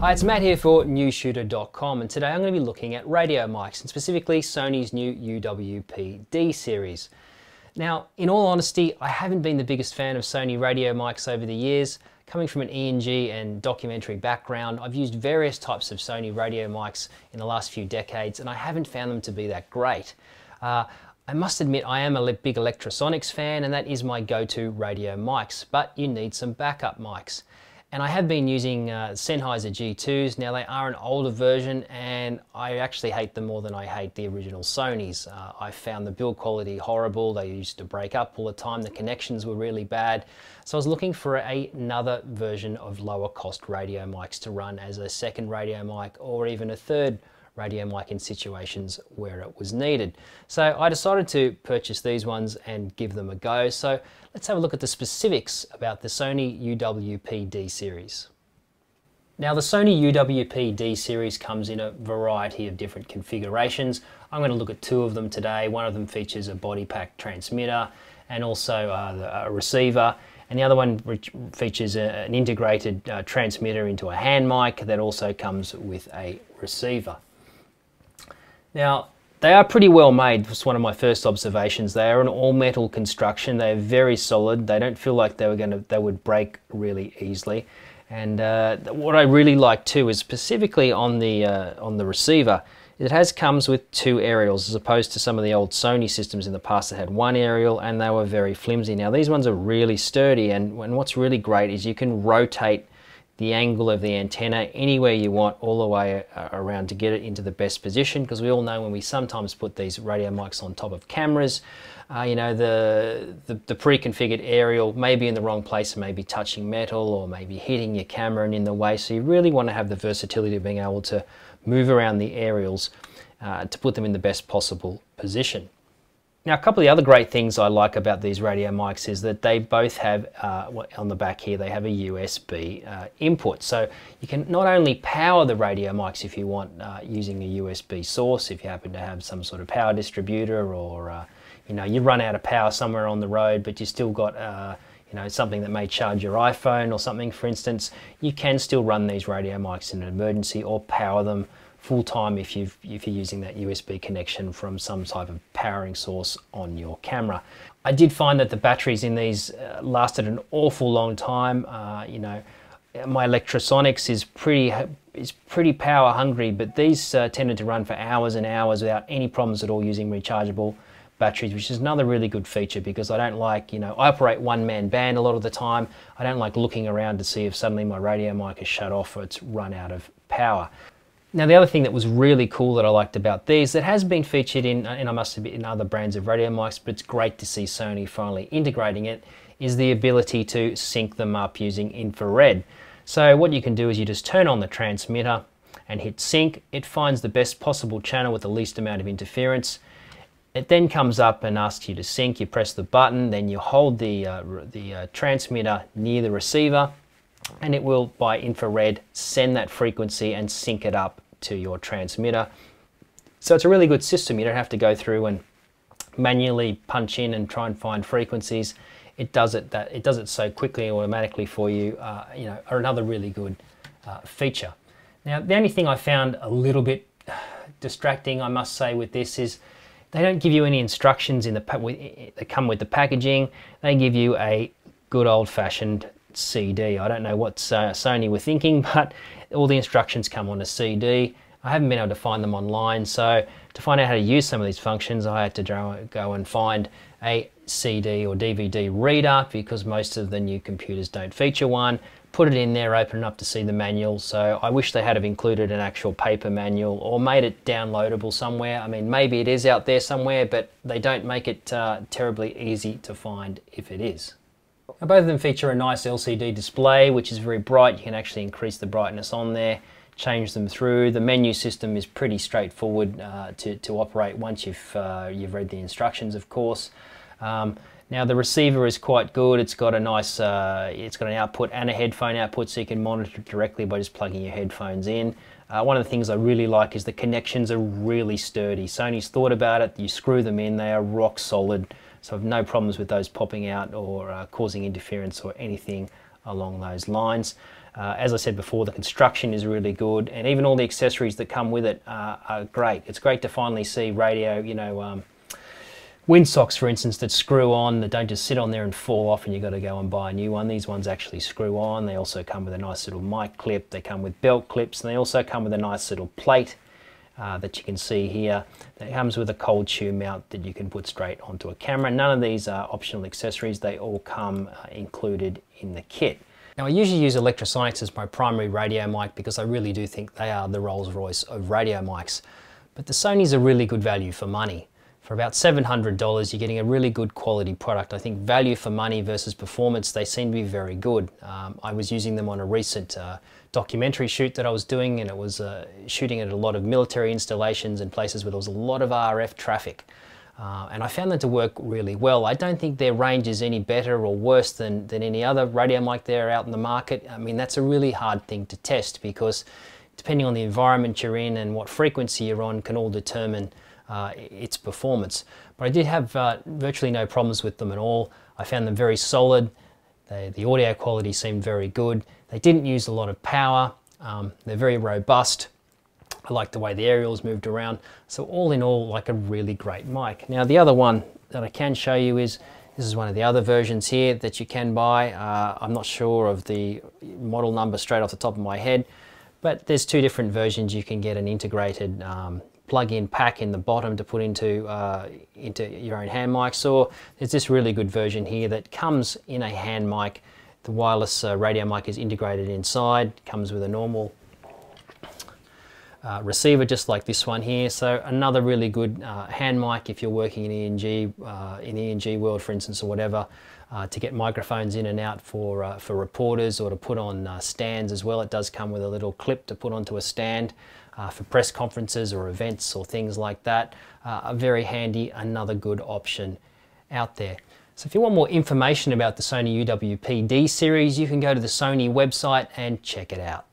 Hi, it's Matt here for newsshooter.com and today I'm going to be looking at radio mics and specifically Sony's new UWP-D series. Now, in all honesty, I haven't been the biggest fan of Sony radio mics over the years. Coming from an ENG and documentary background, I've used various types of Sony radio mics in the last few decades and I haven't found them to be that great. Uh, I must admit I am a big Lectrosonics fan and that is my go-to radio mics, but you need some backup mics. And I have been using uh, Sennheiser G2s. Now they are an older version and I actually hate them more than I hate the original Sonys. Uh, I found the build quality horrible. They used to break up all the time. The connections were really bad. So I was looking for a, another version of lower cost radio mics to run as a second radio mic or even a third radio mic in situations where it was needed. So I decided to purchase these ones and give them a go. So let's have a look at the specifics about the Sony UWP-D series. Now the Sony UWP-D series comes in a variety of different configurations. I'm going to look at two of them today. One of them features a body pack transmitter and also uh, a receiver and the other one features a, an integrated uh, transmitter into a hand mic that also comes with a receiver. Now, they are pretty well made, This was one of my first observations. They are an all metal construction. They're very solid. They don't feel like they were going to, they would break really easily. And uh, what I really like too is specifically on the, uh, on the receiver, it has comes with two aerials as opposed to some of the old Sony systems in the past that had one aerial and they were very flimsy. Now these ones are really sturdy and, and what's really great is you can rotate the angle of the antenna anywhere you want all the way uh, around to get it into the best position because we all know when we sometimes put these radio mics on top of cameras uh, you know the, the, the pre-configured aerial may be in the wrong place and maybe touching metal or maybe hitting your camera and in the way. So you really want to have the versatility of being able to move around the aerials uh, to put them in the best possible position now, a couple of the other great things I like about these radio mics is that they both have, uh, on the back here, they have a USB uh, input. So you can not only power the radio mics if you want uh, using a USB source, if you happen to have some sort of power distributor or, uh, you know, you run out of power somewhere on the road, but you still got uh, you know, something that may charge your iPhone or something, for instance, you can still run these radio mics in an emergency or power them full time if, you if you're using that USB connection from some type of powering source on your camera. I did find that the batteries in these uh, lasted an awful long time. Uh, you know, my Lectrosonics is pretty is pretty power hungry, but these uh, tended to run for hours and hours without any problems at all using rechargeable batteries, which is another really good feature because I don't like, you know, I operate one man band a lot of the time. I don't like looking around to see if suddenly my radio mic is shut off or it's run out of power. Now the other thing that was really cool that I liked about these, that has been featured in, and I must admit in other brands of radio mics, but it's great to see Sony finally integrating it, is the ability to sync them up using infrared. So what you can do is you just turn on the transmitter and hit sync. It finds the best possible channel with the least amount of interference. It then comes up and asks you to sync. You press the button, then you hold the, uh, the uh, transmitter near the receiver and it will by infrared send that frequency and sync it up to your transmitter. So it's a really good system. You don't have to go through and manually punch in and try and find frequencies. It does it that it does it so quickly and automatically for you. Uh, you know, are another really good uh, feature. Now, the only thing I found a little bit distracting, I must say, with this is they don't give you any instructions in the that come with the packaging. They give you a good old-fashioned CD. I don't know what uh, Sony were thinking, but all the instructions come on a CD. I haven't been able to find them online, so to find out how to use some of these functions, I had to go and find a CD or DVD reader because most of the new computers don't feature one. Put it in there, open it up to see the manual. So I wish they had have included an actual paper manual or made it downloadable somewhere. I mean, maybe it is out there somewhere, but they don't make it uh, terribly easy to find if it is. Now both of them feature a nice LCD display which is very bright. You can actually increase the brightness on there, change them through. The menu system is pretty straightforward uh, to, to operate once you've, uh, you've read the instructions of course. Um, now the receiver is quite good. It's got a nice, uh, it's got an output and a headphone output so you can monitor directly by just plugging your headphones in. Uh, one of the things I really like is the connections are really sturdy. Sony's thought about it. You screw them in, they are rock solid. So I've no problems with those popping out or uh, causing interference or anything along those lines. Uh, as I said before, the construction is really good, and even all the accessories that come with it are, are great. It's great to finally see radio, you know, um, windsocks, for instance, that screw on, that don't just sit on there and fall off and you've got to go and buy a new one. These ones actually screw on. They also come with a nice little mic clip. They come with belt clips, and they also come with a nice little plate uh, that you can see here. It comes with a cold shoe mount that you can put straight onto a camera. None of these are optional accessories. They all come uh, included in the kit. Now I usually use Lectrosonics as my primary radio mic because I really do think they are the Rolls Royce of radio mics. But the Sony's a really good value for money. For about $700 you're getting a really good quality product. I think value for money versus performance they seem to be very good. Um, I was using them on a recent uh, documentary shoot that I was doing and it was uh, shooting at a lot of military installations and places where there was a lot of RF traffic. Uh, and I found them to work really well. I don't think their range is any better or worse than, than any other radio mic there out in the market. I mean, that's a really hard thing to test because depending on the environment you're in and what frequency you're on can all determine uh, its performance. But I did have uh, virtually no problems with them at all. I found them very solid. They, the audio quality seemed very good. They didn't use a lot of power. Um, they're very robust. I like the way the aerials moved around. So all in all, like a really great mic. Now the other one that I can show you is, this is one of the other versions here that you can buy. Uh, I'm not sure of the model number straight off the top of my head, but there's two different versions. You can get an integrated um, plug-in pack in the bottom to put into, uh, into your own hand mics, or there's this really good version here that comes in a hand mic. The wireless uh, radio mic is integrated inside, comes with a normal uh, receiver just like this one here. So another really good uh, hand mic if you're working in ENG, uh, in ENG world for instance or whatever, uh, to get microphones in and out for, uh, for reporters or to put on uh, stands as well. It does come with a little clip to put onto a stand Uh, for press conferences or events or things like that. Uh, a very handy, another good option out there. So if you want more information about the Sony UWP-D series, you can go to the Sony website and check it out.